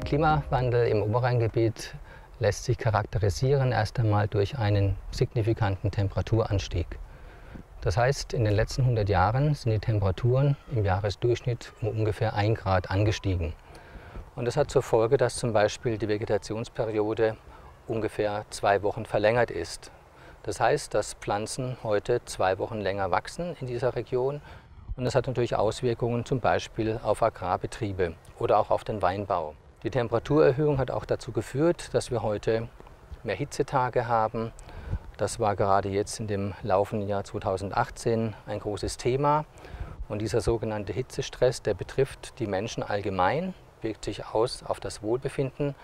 Klimawandel im Oberrheingebiet lässt sich charakterisieren erst einmal durch einen signifikanten Temperaturanstieg. Das heißt, in den letzten 100 Jahren sind die Temperaturen im Jahresdurchschnitt um ungefähr 1 Grad angestiegen. Und das hat zur Folge, dass zum Beispiel die Vegetationsperiode ungefähr zwei Wochen verlängert ist. Das heißt, dass Pflanzen heute zwei Wochen länger wachsen in dieser Region. Und das hat natürlich Auswirkungen zum Beispiel auf Agrarbetriebe oder auch auf den Weinbau. Die Temperaturerhöhung hat auch dazu geführt, dass wir heute mehr Hitzetage haben. Das war gerade jetzt in dem laufenden Jahr 2018 ein großes Thema. Und dieser sogenannte Hitzestress, der betrifft die Menschen allgemein, wirkt sich aus auf das Wohlbefinden,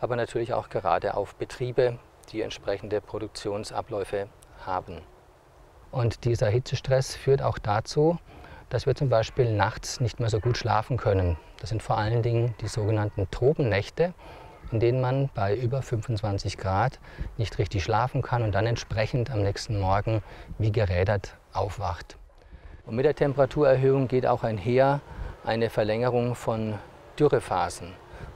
aber natürlich auch gerade auf Betriebe, die entsprechende Produktionsabläufe haben. Und dieser Hitzestress führt auch dazu, dass wir zum Beispiel nachts nicht mehr so gut schlafen können. Das sind vor allen Dingen die sogenannten Tropennächte, in denen man bei über 25 Grad nicht richtig schlafen kann und dann entsprechend am nächsten Morgen wie gerädert aufwacht. Und mit der Temperaturerhöhung geht auch einher eine Verlängerung von Dürrephasen.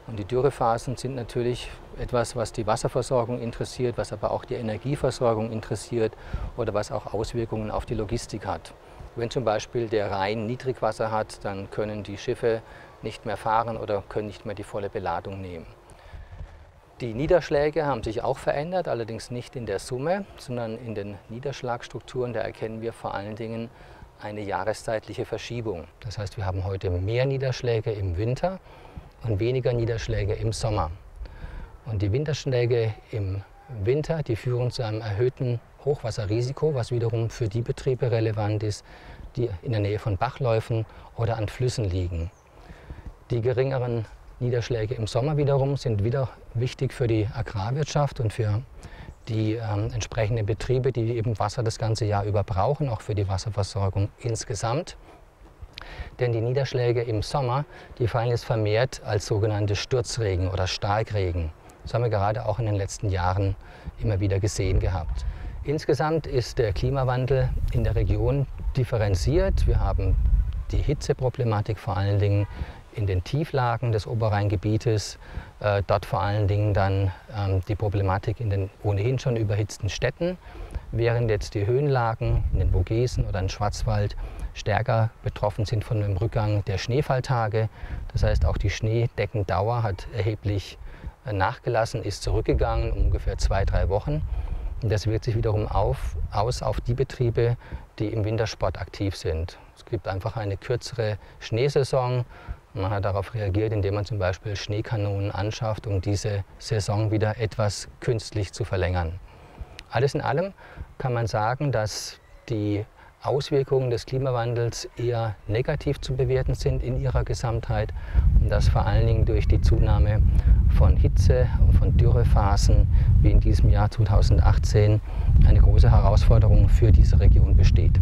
Und die Dürrephasen sind natürlich etwas, was die Wasserversorgung interessiert, was aber auch die Energieversorgung interessiert oder was auch Auswirkungen auf die Logistik hat. Wenn zum Beispiel der Rhein Niedrigwasser hat, dann können die Schiffe nicht mehr fahren oder können nicht mehr die volle Beladung nehmen. Die Niederschläge haben sich auch verändert, allerdings nicht in der Summe, sondern in den Niederschlagstrukturen. Da erkennen wir vor allen Dingen eine jahreszeitliche Verschiebung. Das heißt, wir haben heute mehr Niederschläge im Winter und weniger Niederschläge im Sommer. Und die Winterschläge im Winter, die führen zu einem erhöhten Hochwasserrisiko, was wiederum für die Betriebe relevant ist, die in der Nähe von Bachläufen oder an Flüssen liegen. Die geringeren Niederschläge im Sommer wiederum sind wieder wichtig für die Agrarwirtschaft und für die ähm, entsprechenden Betriebe, die eben Wasser das ganze Jahr über brauchen, auch für die Wasserversorgung insgesamt. Denn die Niederschläge im Sommer, die fallen jetzt vermehrt als sogenannte Sturzregen oder Starkregen. Das haben wir gerade auch in den letzten Jahren immer wieder gesehen gehabt. Insgesamt ist der Klimawandel in der Region differenziert. Wir haben die Hitzeproblematik vor allen Dingen in den Tieflagen des Oberrheingebietes, äh, dort vor allen Dingen dann ähm, die Problematik in den ohnehin schon überhitzten Städten, während jetzt die Höhenlagen in den Vogesen oder im Schwarzwald stärker betroffen sind von dem Rückgang der Schneefalltage. Das heißt, auch die Schneedeckendauer hat erheblich nachgelassen, ist zurückgegangen um ungefähr zwei, drei Wochen. Und das wirkt sich wiederum auf, aus auf die Betriebe, die im Wintersport aktiv sind. Es gibt einfach eine kürzere Schneesaison. Man hat darauf reagiert, indem man zum Beispiel Schneekanonen anschafft, um diese Saison wieder etwas künstlich zu verlängern. Alles in allem kann man sagen, dass die Auswirkungen des Klimawandels eher negativ zu bewerten sind in ihrer Gesamtheit und das vor allen Dingen durch die Zunahme von Hitze und von Dürrephasen wie in diesem Jahr 2018 eine große Herausforderung für diese Region besteht.